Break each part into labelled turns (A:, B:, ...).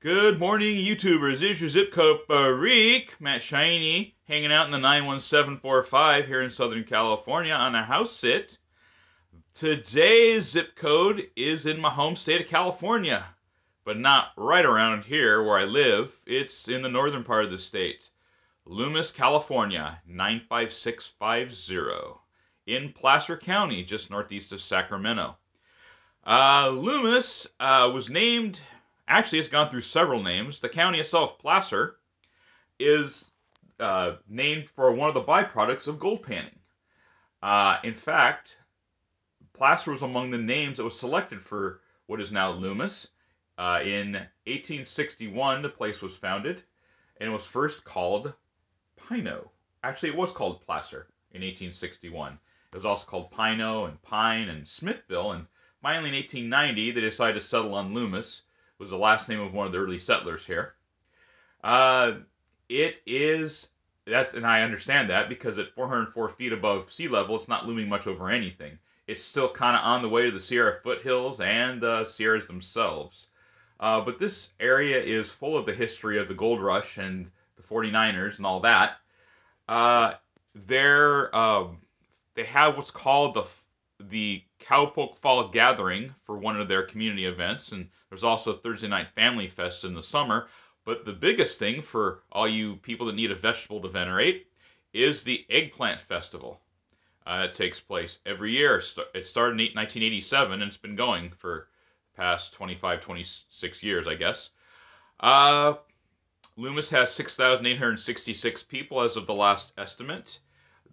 A: Good morning, YouTubers. It's your zip code Barik, Matt Shiny, hanging out in the 91745 here in Southern California on a house sit. Today's zip code is in my home state of California, but not right around here where I live. It's in the northern part of the state. Loomis, California, 95650, in Placer County, just northeast of Sacramento. Uh, Loomis uh, was named actually it's gone through several names. The county itself, Placer, is uh, named for one of the byproducts of gold panning. Uh, in fact, Placer was among the names that was selected for what is now Loomis. Uh, in 1861, the place was founded, and it was first called Pino. Actually, it was called Placer in 1861. It was also called Pino and Pine and Smithville, and finally in 1890 they decided to settle on Loomis was the last name of one of the early settlers here. Uh, it is that's and I understand that because at 404 feet above sea level, it's not looming much over anything. It's still kind of on the way to the Sierra foothills and the Sierras themselves. Uh, but this area is full of the history of the gold rush and the 49ers and all that. Uh, they're, um, they have what's called the the Cowpoke Fall Gathering for one of their community events, and there's also Thursday Night Family Fest in the summer. But the biggest thing for all you people that need a vegetable to venerate is the Eggplant Festival. Uh, it takes place every year. It started in 1987 and it's been going for past 25, 26 years, I guess. Uh, Loomis has 6,866 people as of the last estimate.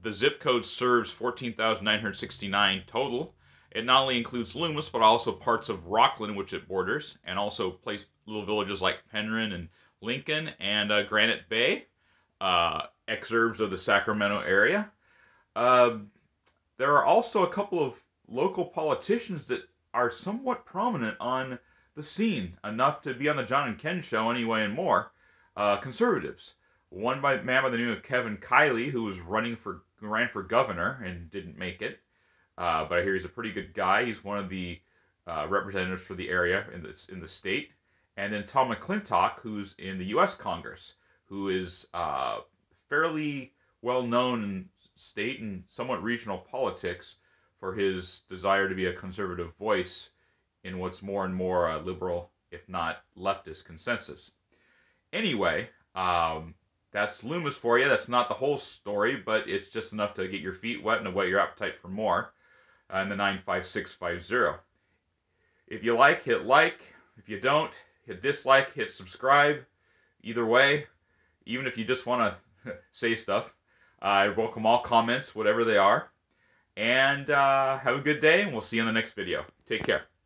A: The zip code serves 14,969 total. It not only includes Loomis, but also parts of Rocklin, which it borders, and also place, little villages like Penryn and Lincoln and uh, Granite Bay, uh, exurbs of the Sacramento area. Uh, there are also a couple of local politicians that are somewhat prominent on the scene, enough to be on the John and Ken show anyway, and more. Uh, conservatives. One by man by the name of Kevin Kiley, who was running for ran for governor and didn't make it. Uh, but I hear he's a pretty good guy. He's one of the uh, representatives for the area in this in the state. And then Tom McClintock, who's in the U.S. Congress, who is uh, fairly well known in state and somewhat regional politics for his desire to be a conservative voice in what's more and more a liberal, if not leftist, consensus. Anyway, um, that's Loomis for you. That's not the whole story, but it's just enough to get your feet wet and to whet your appetite for more. Uh, in the 95650. If you like, hit like. If you don't, hit dislike, hit subscribe. Either way, even if you just want to say stuff, I welcome all comments, whatever they are. And uh, have a good day, and we'll see you in the next video. Take care.